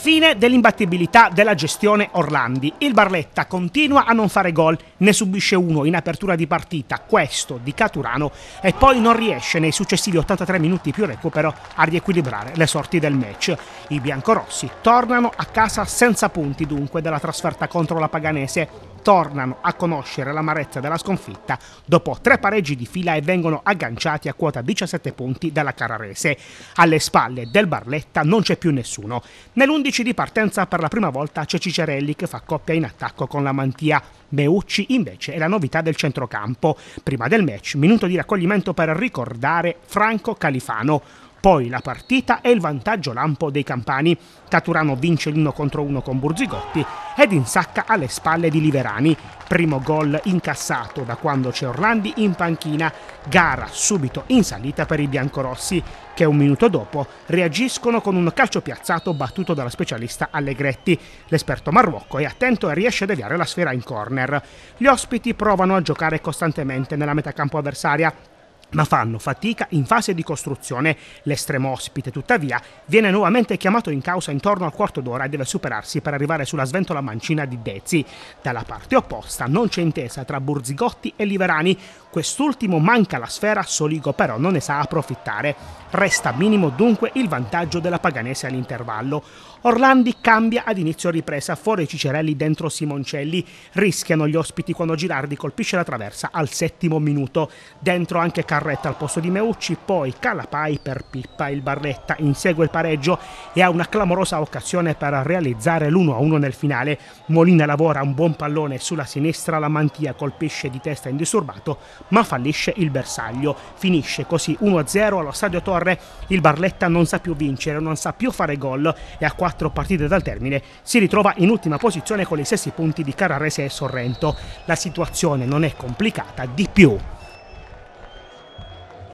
Fine dell'imbattibilità della gestione Orlandi. Il Barletta continua a non fare gol, ne subisce uno in apertura di partita, questo di Caturano, e poi non riesce nei successivi 83 minuti più recupero a riequilibrare le sorti del match. I biancorossi tornano a casa senza punti dunque dalla trasferta contro la Paganese tornano a conoscere l'amarezza della sconfitta dopo tre pareggi di fila e vengono agganciati a quota 17 punti dalla Carrarese. Alle spalle del Barletta non c'è più nessuno. Nell'11 di partenza per la prima volta c'è Cicerelli che fa coppia in attacco con la Mantia. Meucci invece è la novità del centrocampo. Prima del match, minuto di raccoglimento per ricordare Franco Califano. Poi la partita e il vantaggio lampo dei campani. Caturano vince l'1 contro 1 con Burzigotti ed insacca alle spalle di Liverani. Primo gol incassato da quando c'è Orlandi in panchina. Gara subito in salita per i biancorossi che un minuto dopo reagiscono con un calcio piazzato battuto dalla specialista Allegretti. L'esperto Marruocco è attento e riesce a deviare la sfera in corner. Gli ospiti provano a giocare costantemente nella metacampo avversaria ma fanno fatica in fase di costruzione. L'estremo ospite, tuttavia, viene nuovamente chiamato in causa intorno al quarto d'ora e deve superarsi per arrivare sulla sventola mancina di Dezzi. Dalla parte opposta non c'è intesa tra Burzigotti e Liverani. Quest'ultimo manca la sfera, Soligo però non ne sa approfittare. Resta minimo dunque il vantaggio della Paganese all'intervallo. Orlandi cambia ad inizio ripresa, fuori Cicerelli dentro Simoncelli. Rischiano gli ospiti quando Girardi colpisce la traversa al settimo minuto. Dentro anche Carlo Carretta al posto di Meucci, poi Calapai per Pippa, il Barletta insegue il pareggio e ha una clamorosa occasione per realizzare l'1-1 nel finale. Molina lavora un buon pallone sulla sinistra, la mantia colpisce di testa indisturbato, ma fallisce il bersaglio. Finisce così 1-0 allo Stadio Torre, il Barletta non sa più vincere, non sa più fare gol e a quattro partite dal termine si ritrova in ultima posizione con i stessi punti di Carrarese e Sorrento. La situazione non è complicata di più.